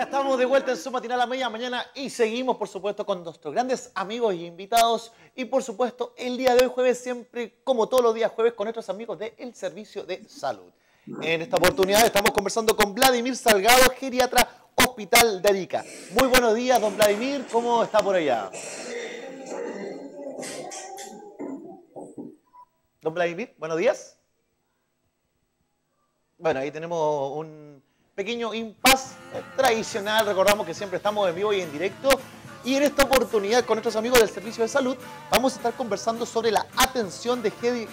Ya estamos de vuelta en su matinal a media mañana y seguimos, por supuesto, con nuestros grandes amigos y invitados. Y, por supuesto, el día de hoy, jueves, siempre, como todos los días jueves, con nuestros amigos del Servicio de Salud. En esta oportunidad estamos conversando con Vladimir Salgado, geriatra Hospital de Arica. Muy buenos días, don Vladimir. ¿Cómo está por allá? Don Vladimir, buenos días. Bueno, ahí tenemos un pequeño impas tradicional. Recordamos que siempre estamos en vivo y en directo. Y en esta oportunidad, con nuestros amigos del Servicio de Salud, vamos a estar conversando sobre la atención de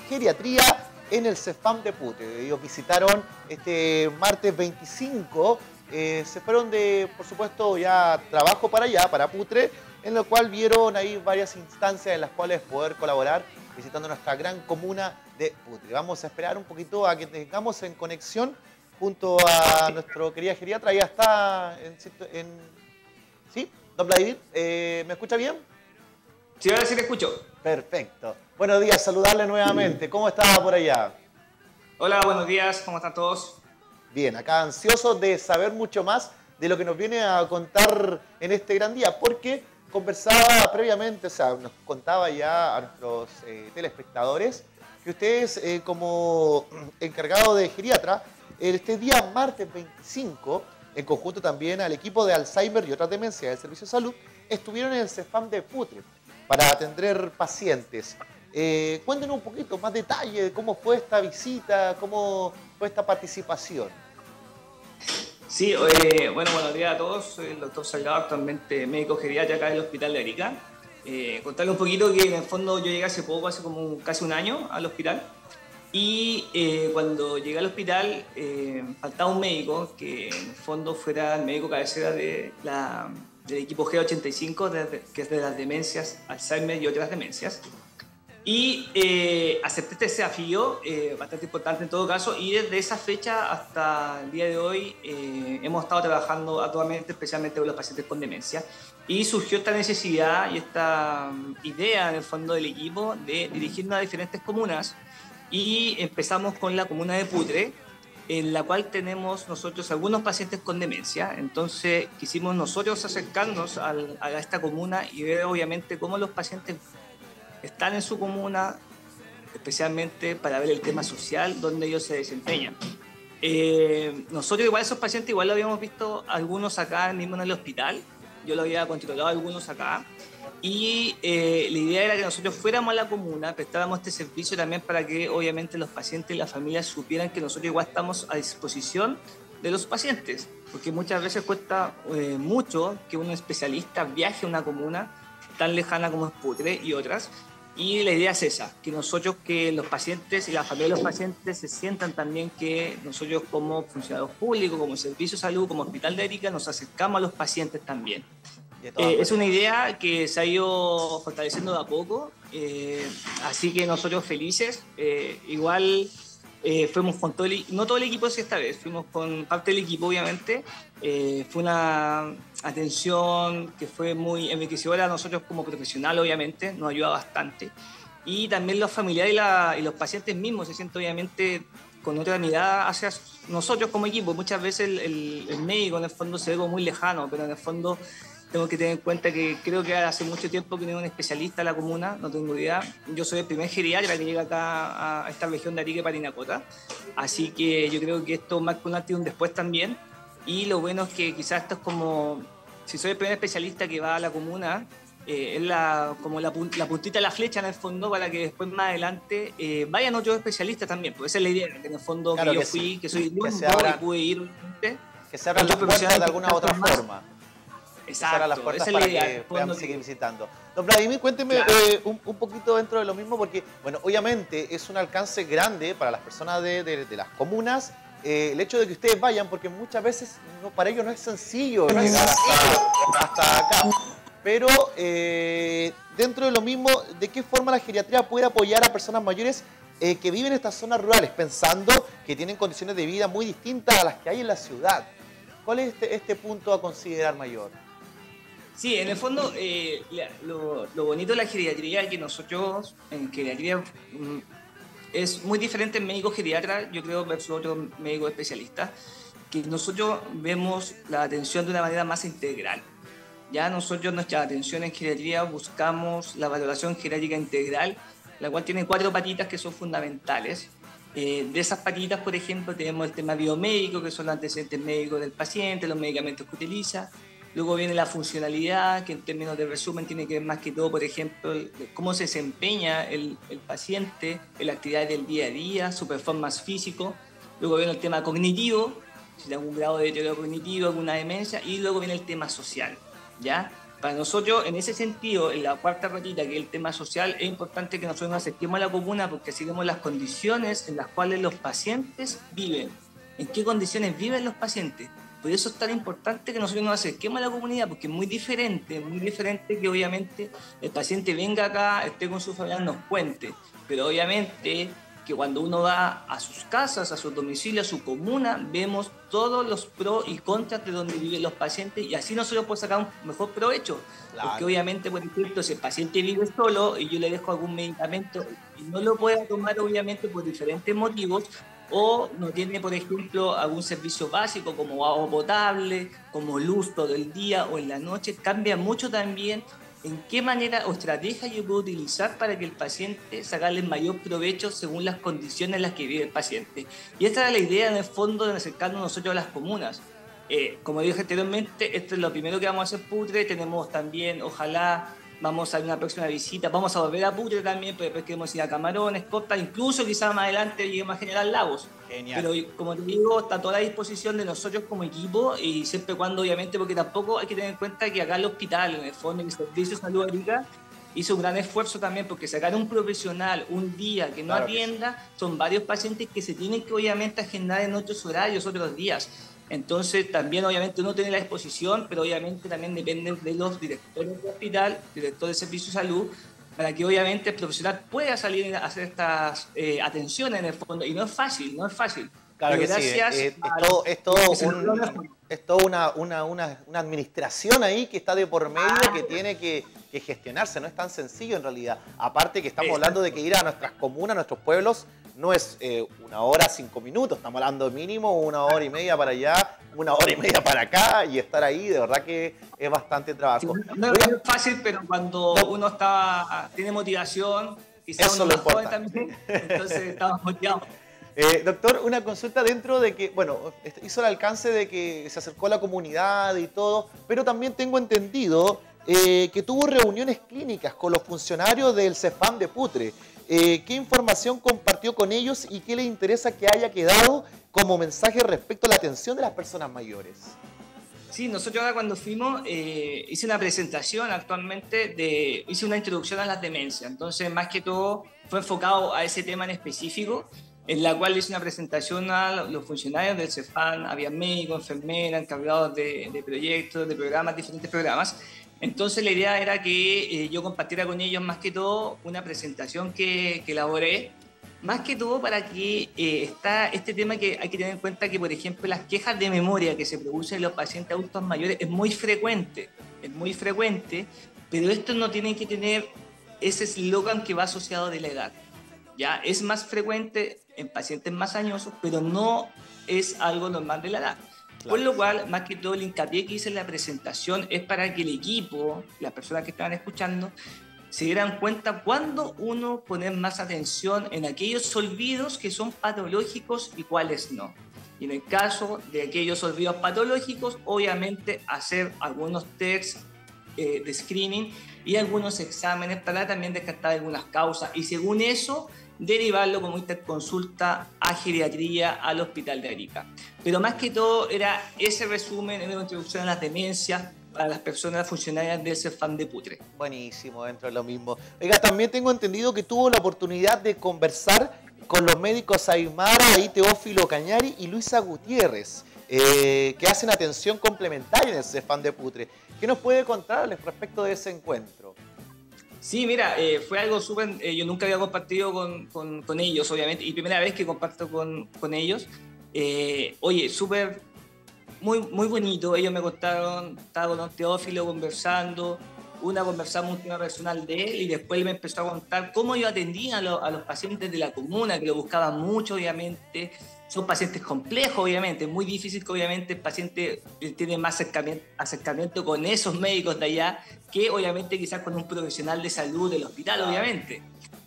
geriatría en el CEFAM de Putre. Ellos visitaron este martes 25, eh, se fueron de, por supuesto, ya trabajo para allá, para Putre, en lo cual vieron ahí varias instancias en las cuales poder colaborar visitando nuestra gran comuna de Putre. Vamos a esperar un poquito a que tengamos en conexión junto a nuestro querida geriatra. Ya está en... ¿Sí? Don Vladimir, eh, ¿me escucha bien? Sí, ahora sí le escucho. Perfecto. Buenos días, saludarle nuevamente. ¿Cómo está por allá? Hola, buenos días, ¿cómo están todos? Bien, acá ansioso de saber mucho más de lo que nos viene a contar en este gran día, porque conversaba previamente, o sea, nos contaba ya a nuestros eh, telespectadores que ustedes eh, como encargado de geriatra, este día martes 25, en conjunto también al equipo de Alzheimer y otras demencias del Servicio de Salud, estuvieron en el CEFAM de Putre para atender pacientes. Eh, cuéntenos un poquito más detalle de cómo fue esta visita, cómo fue esta participación. Sí, eh, bueno, buenos días a todos. El doctor Salgado, actualmente médico geriatra acá del Hospital de Arica. Eh, contarle un poquito que en el fondo yo llegué hace poco, hace como casi un año al hospital. Y eh, cuando llegué al hospital eh, faltaba un médico que en el fondo fuera el médico cabecera de la, del equipo G85, que es de las demencias, Alzheimer y otras demencias. Y eh, acepté este desafío, eh, bastante importante en todo caso, y desde esa fecha hasta el día de hoy eh, hemos estado trabajando actualmente, especialmente con los pacientes con demencia. Y surgió esta necesidad y esta idea en el fondo del equipo de dirigirnos a diferentes comunas. Y empezamos con la comuna de Putre, en la cual tenemos nosotros algunos pacientes con demencia. Entonces quisimos nosotros acercarnos al, a esta comuna y ver obviamente cómo los pacientes están en su comuna, especialmente para ver el tema social donde ellos se desempeñan. Eh, nosotros igual esos pacientes igual lo habíamos visto algunos acá mismo en el hospital, yo lo había controlado algunos acá, y eh, la idea era que nosotros fuéramos a la comuna, prestáramos este servicio también para que obviamente los pacientes y las familias supieran que nosotros igual estamos a disposición de los pacientes, porque muchas veces cuesta eh, mucho que un especialista viaje a una comuna tan lejana como es Putre y otras, y la idea es esa, que nosotros, que los pacientes y la familia de los pacientes se sientan también que nosotros como funcionarios públicos, como Servicio de Salud, como Hospital de Erika, nos acercamos a los pacientes también. Eh, es una idea que se ha ido fortaleciendo de a poco, eh, así que nosotros felices. Eh, igual eh, fuimos con todo el, no todo el equipo sí esta vez, fuimos con parte del equipo obviamente. Eh, fue una atención que fue muy enriquecedora a nosotros como profesional obviamente, nos ayuda bastante. Y también los familiares y, la, y los pacientes mismos se sienten obviamente con otra mirada hacia nosotros como equipo. Muchas veces el, el, el médico en el fondo se ve como muy lejano, pero en el fondo tengo que tener en cuenta que creo que hace mucho tiempo que no hay un especialista en la comuna, no tengo idea. Yo soy el primer geriatra que llega acá a esta región de Arica y Parinacota, así que yo creo que esto que un antes y un después también. Y lo bueno es que quizás esto es como, si soy el primer especialista que va a la comuna, eh, es la, como la, la, puntita de la flecha en el fondo para que después más adelante eh, vayan otros especialistas también, porque esa es la idea, que en el fondo claro que yo que fui, sí. que soy el único que pude ir. Que se abran las puertas de alguna u otra forma. Exacto, las puertas para que podamos seguir visitando. Don Vladimir, cuénteme claro. eh, un, un, poquito dentro de lo mismo, porque, bueno, obviamente es un alcance grande para las personas de, de, de las comunas eh, el hecho de que ustedes vayan, porque muchas veces no, para ellos no es sencillo no llegar hasta, hasta, acá. Pero eh, dentro de lo mismo, ¿de qué forma la geriatría puede apoyar a personas mayores que viven en estas zonas rurales, pensando que tienen condiciones de vida muy distintas a las que hay en la ciudad? ¿Cuál es este, este punto a considerar mayor? Sí, en el fondo, eh, lo, lo, bonito de la geriatría es que nosotros en geriatría mm, es muy diferente en médico geriatra, yo creo, versus otro médico especialista. que nosotros vemos la atención de una manera más integral. Ya nosotros nuestra atención en geriatría buscamos la valoración geriátrica integral, la cual tiene cuatro patitas que son fundamentales. Eh, de esas patitas, por ejemplo, tenemos el tema biomédico, que son los antecedentes médicos del paciente, los medicamentos que utiliza. Luego viene la funcionalidad, que en términos de resumen tiene que ver más que todo, por ejemplo, cómo se desempeña el, el paciente en la actividad del día a día, su performance físico. Luego viene el tema cognitivo, si tiene algún grado de deterioro cognitivo, alguna demencia. Y luego viene el tema social, ¿ya? Para nosotros, en ese sentido, en la cuarta ratita, que es el tema social, es importante que nosotros nos acerquemos a la comuna porque así vemos las condiciones en las cuales los pacientes viven. ¿En qué condiciones viven los pacientes? Por eso es tan importante que nosotros nos acerquemos a la comunidad, porque es muy diferente, muy diferente que obviamente el paciente venga acá, esté con su familia, nos cuente. Pero obviamente que cuando uno va a sus casas, a su domicilio, a su comuna, vemos todos los pros y contras de donde viven los pacientes y así nosotros podemos sacar un mejor provecho. Porque obviamente, por ejemplo, si el paciente vive solo y yo le dejo algún medicamento y no lo puede tomar obviamente por diferentes motivos, o no tiene, por ejemplo, algún servicio básico como agua potable, como luz todo el día o en la noche, cambia mucho también en qué manera o estrategia yo puedo utilizar para que el paciente sacarle el mayor provecho según las condiciones en las que vive el paciente. Y esta era la idea en el fondo de acercarnos nosotros a las comunas. Eh, como dije anteriormente, esto es lo primero que vamos a hacer Putre, tenemos también, ojalá, vamos a una próxima visita, vamos a volver a Putre también, pero después queremos ir a Camarones, Costa, incluso quizás más adelante lleguemos a General Lagos. Genial. Pero como te digo, está toda la disposición de nosotros como equipo y siempre cuando, obviamente, porque tampoco hay que tener en cuenta que acá el hospital, en el fondo, el Servicio de Salud América, hizo un gran esfuerzo también porque sacar un profesional un día que no atienda, son varios pacientes que se tienen que obviamente agendar en otros horarios, otros días. Entonces, también obviamente uno tiene la exposición, pero obviamente también depende de los directores del hospital, directores de servicio de salud, para que obviamente el profesional pueda salir a hacer estas eh, atenciones en el fondo. Y no es fácil, no es fácil. Claro que sí, es, todo, es todo, una, una, una, una, administración ahí que está de por medio que tiene que, que, gestionarse, no es tan sencillo en realidad. Aparte que estamos hablando de que ir a nuestras comunas, a nuestros pueblos, no es eh, una hora, cinco minutos, estamos hablando mínimo una hora y media para allá, una hora y media para acá y estar ahí, de verdad que es bastante trabajo. no, es fácil, pero cuando uno está, tiene motivación, quizás uno es joven también, entonces estamos motivados. Eh, doctor, una consulta dentro de que, bueno, este, hizo el alcance de que se acercó a la comunidad y todo, pero también tengo entendido eh, que tuvo reuniones clínicas con los funcionarios del CEFAM de Putre. Eh, ¿Qué información compartió con ellos y qué le interesa que haya quedado como mensaje respecto a la atención de las personas mayores? Sí, nosotros ahora cuando fuimos eh, hice una presentación actualmente, de, hice una introducción a las demencias, entonces más que todo fue enfocado a ese tema en específico, en la cual hice una presentación a los funcionarios del CEFAN, había médicos, enfermeras, encargados de, de proyectos, de programas, diferentes programas, entonces la idea era que eh, yo compartiera con ellos más que todo una presentación que, que elaboré, más que todo para que eh, está este tema que hay que tener en cuenta que, por ejemplo, las quejas de memoria que se producen en los pacientes adultos mayores es muy frecuente, es muy frecuente, pero esto no tiene que tener ese eslogan que va asociado de la edad. Ya es más frecuente en pacientes más añosos, pero no es algo normal de la edad. Por lo cual, más que todo, el hincapié que hice en la presentación es para que el equipo, las personas que estaban escuchando, se dieran cuenta cuándo uno poner más atención en aquellos olvidos que son patológicos y cuáles no. Y en el caso de aquellos olvidos patológicos, obviamente hacer algunos tests eh, de screening y algunos exámenes para también descartar algunas causas. Y según eso, derivarlo como interconsulta a geriatría al Hospital de Arica. Pero más que todo era ese resumen en la introducción a las demencias para las personas funcionarias de ese fan de Putre. Buenísimo, dentro de lo mismo. Oiga, también tengo entendido que tuvo la oportunidad de conversar con los médicos Aymara y Teófilo Cañari y Luisa Gutiérrez, eh, que hacen atención complementaria en ese fan de Putre. ¿Qué nos puede contarles respecto de ese encuentro? Sí, mira, eh, fue algo súper, eh, yo nunca había compartido con, con, ellos, obviamente, y primera vez que comparto con, con ellos. Eh, oye, súper, muy, muy bonito, ellos me contaron, estaba con Teófilo conversando, una conversamos un tema personal de él y después él me empezó a contar cómo yo atendía a, los pacientes de la comuna, que lo buscaban mucho, obviamente. Son pacientes complejos, obviamente, muy difícil que obviamente el paciente tiene más acercamiento, acercamiento con esos médicos de allá que obviamente quizás con un profesional de salud del hospital, obviamente.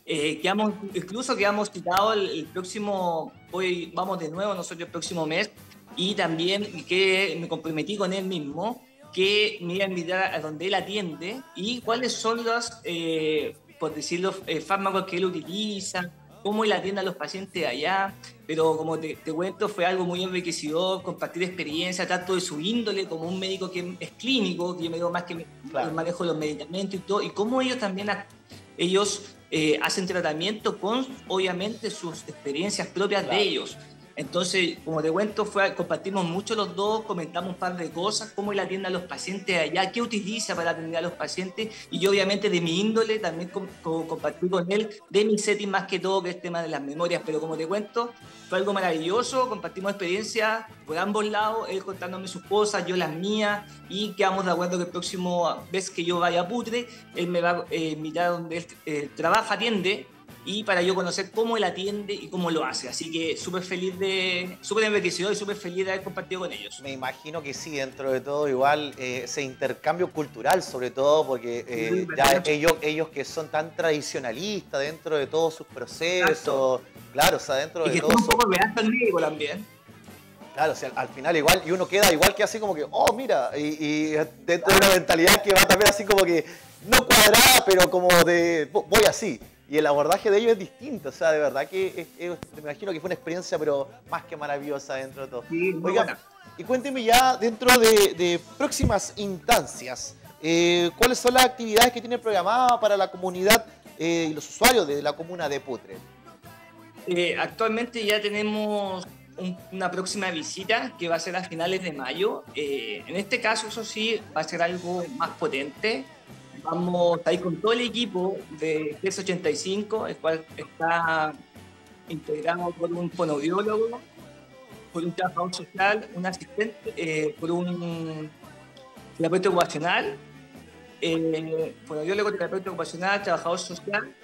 Eh, quedamos, incluso quedamos citados el, próximo, hoy vamos de nuevo nosotros el próximo mes y también que me comprometí con él mismo que me iba a invitar a donde él atiende y cuáles son los, eh, por decirlo, eh, fármacos que él utiliza, cómo él atiende a los pacientes allá. Pero como te, cuento, fue algo muy enriquecedor, compartir experiencia, tanto de su índole como un médico que es clínico, que yo me digo más que el manejo de los medicamentos y todo, y cómo ellos también ellos eh, hacen tratamiento con, obviamente, sus experiencias propias de ellos. Entonces, como te cuento, fue, compartimos mucho los dos, comentamos un par de cosas, cómo él atiende a los pacientes allá, qué utiliza para atender a los pacientes y yo obviamente de mi índole también compartí con él de mi setting más que todo, que es tema de las memorias, pero como te cuento, fue algo maravilloso, compartimos experiencias por ambos lados, él contándome sus cosas, yo las mías y quedamos de acuerdo que el próximo vez que yo vaya a Putre, él me va eh, a donde él eh, trabaja, atiende y para yo conocer cómo él atiende y cómo lo hace. Así que súper feliz de, súper enriquecido y súper feliz de haber compartido con ellos. Me imagino que sí, dentro de todo igual eh, ese intercambio cultural sobre todo, porque eh, ya ellos, ellos que son tan tradicionalistas dentro de todos sus procesos, claro, o sea, dentro y de que todo... un poco médico también. Claro, o sea, al final igual, y uno queda igual que así como que, oh, mira, y, dentro de una mentalidad que va también así como que, no cuadrada, pero como de, voy así. Y el abordaje de ellos es distinto, o sea, de verdad que me imagino que fue una experiencia, pero más que maravillosa dentro de todo. Oiga, y cuénteme ya dentro de, próximas instancias, eh, ¿cuáles son las actividades que tiene programadas para la comunidad eh, y los usuarios de la comuna de Putre? Eh, actualmente ya tenemos una próxima visita que va a ser a finales de mayo. en este caso, eso sí, va a ser algo más potente Vamos a ir con todo el equipo de 85, el cual está integrado por un fonoaudiólogo, por un trabajador social, un asistente, eh, por un terapeuta ocupacional, eh, terapeuta ocupacional, trabajador social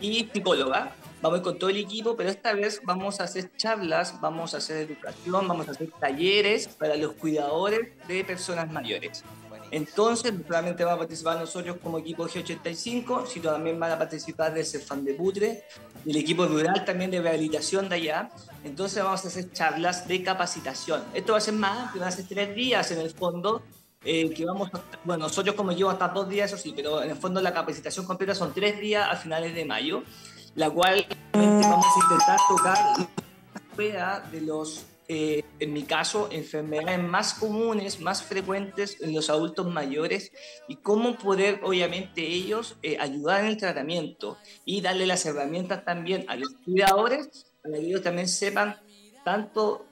y psicóloga. Vamos con todo el equipo, pero esta vez vamos a hacer charlas, vamos a hacer educación, vamos a hacer talleres para los cuidadores de personas mayores. Entonces, solamente vamos a participar nosotros como equipo G85, sino también van a participar de fan de Putre, el equipo rural también de rehabilitación de allá. Entonces vamos a hacer charlas de capacitación. Esto va a ser más, que van a ser tres días en el fondo, eh, que vamos, bueno, nosotros como llevo hasta dos días, eso sí, pero en el fondo la capacitación completa son tres días a finales de mayo, la cual vamos a intentar tocar de los eh, en mi caso, enfermedades más comunes, más frecuentes en los adultos mayores y cómo poder, obviamente, ellos eh, ayudar en el tratamiento y darle las herramientas también a los cuidadores para que ellos también sepan tanto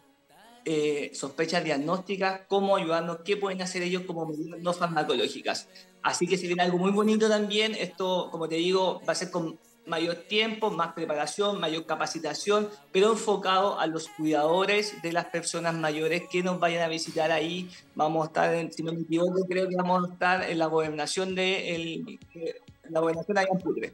eh, sospechas diagnósticas como ayudando qué pueden hacer ellos como medidas no farmacológicas. Así que si viene algo muy bonito también, esto, como te digo, va a ser con mayor tiempo, más preparación, mayor capacitación, pero enfocado a los cuidadores de las personas mayores que nos vayan a visitar ahí. Vamos a estar, en, si me creo que vamos a estar en la gobernación de el, la gobernación de Ayampulre.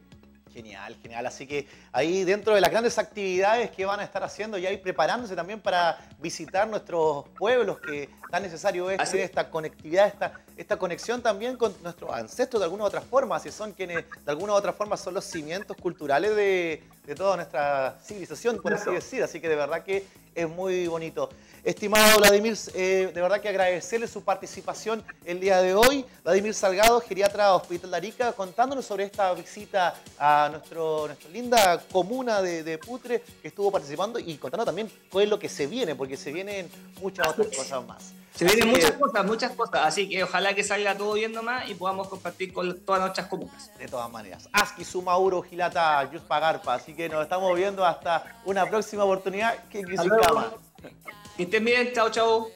Genial, genial. Así que ahí dentro de las grandes actividades que van a estar haciendo y ahí preparándose también para visitar nuestros pueblos, que tan necesario es esta conectividad, esta, esta conexión también con nuestros ancestros de alguna u otra forma, si son quienes de alguna u otra forma son los cimientos culturales de, de toda nuestra civilización, por así decir. Así que de verdad que es muy bonito. Estimado Vladimir, eh, de verdad que agradecerle su participación el día de hoy. Vladimir Salgado, geriatra Hospital de Arica, contándonos sobre esta visita a nuestro, nuestra linda comuna de, Putre que estuvo participando y contando también qué es lo que se viene, porque se vienen muchas otras cosas más. Se vienen muchas cosas, muchas cosas, así que ojalá que salga todo viendo más y podamos compartir con todas nuestras comunas. De todas maneras. Aski, Sumauro, Gilata, Yuspa Garpa, así que nos estamos viendo hasta una próxima oportunidad. Que que estén bien, chao, chao.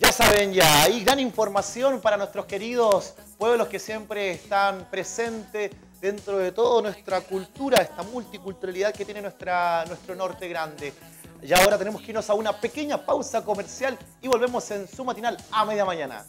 Ya saben ya, hay gran información para nuestros queridos pueblos que siempre están presentes dentro de toda nuestra cultura, esta multiculturalidad que tiene nuestra, nuestro norte grande. Y ahora tenemos que irnos a una pequeña pausa comercial y volvemos en su matinal a media mañana.